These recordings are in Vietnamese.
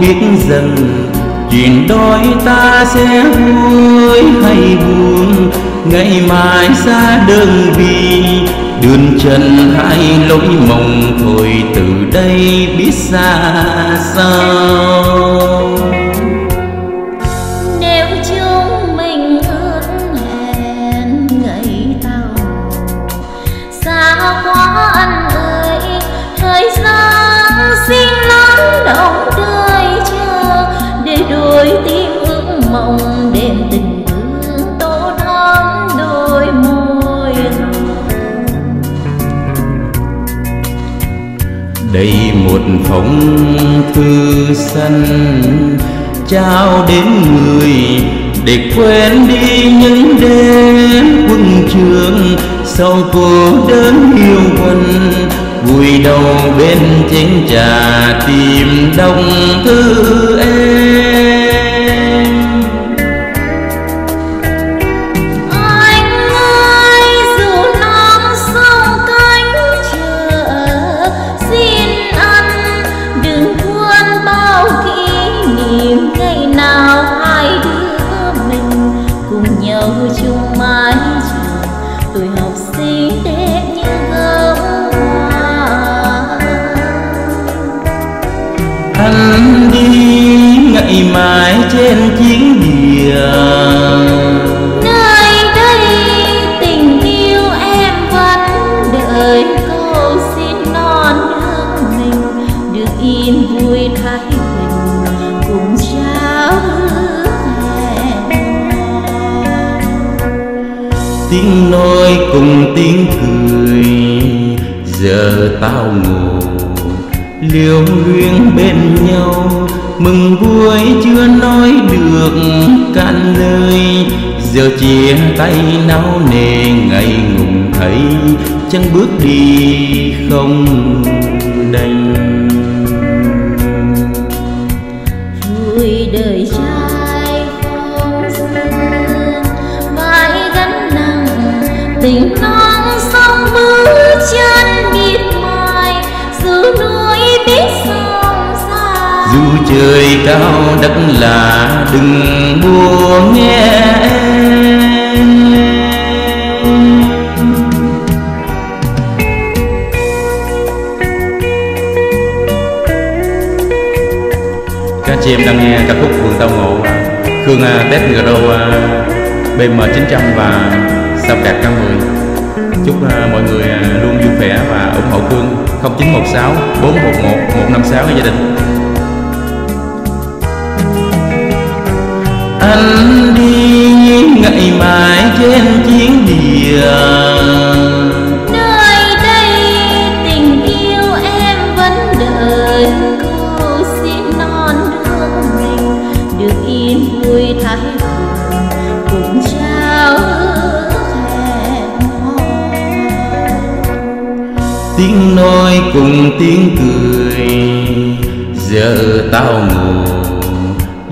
biết rằng chuyện đôi ta sẽ vui hay buồn. Ngày mai xa đơn vì đường chân hai lối mộng thôi từ đây biết xa sao. Đây một phong thư sân. Trao đến người để quên đi những đêm quân trường. Sau cô đơn yêu quân vùi đầu bên chén trà tìm đông thư em. Tiếng nói cùng tiếng cười. Giờ tao ngồi, liều luyến bên nhau. Mừng vui chưa nói được cạn lời. Giờ chia tay náo nề ngày ngùng thấy chân bước đi không đành. Vui đời trai dù trời cao đất lạ đừng buồn nghe em. Các chị em đang nghe ca khúc vườn tao ngộ à, khương à, tết gro bm 900 và sao đạt k 10 chúc à, mọi người à, luôn vui vẻ và ủng hộ khương. 0916 411 156 gia đình. Tiếng nói cùng tiếng cười. Giờ tao ngủ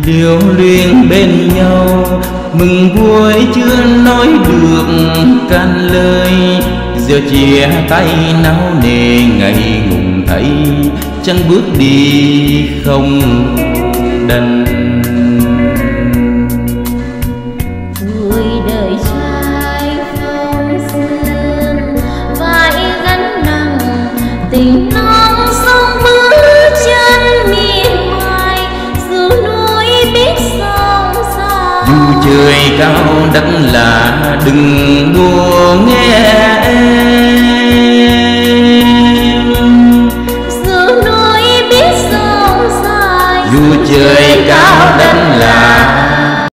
liều luyện bên nhau, mừng vui chưa nói được can lời. Giờ chia tay náo nề ngày ngùng thấy, chẳng bước đi không đành. Dù trời cao đất lạ đừng buồn nghe em. Dù núi biết sông dài dù trời cao đất lạ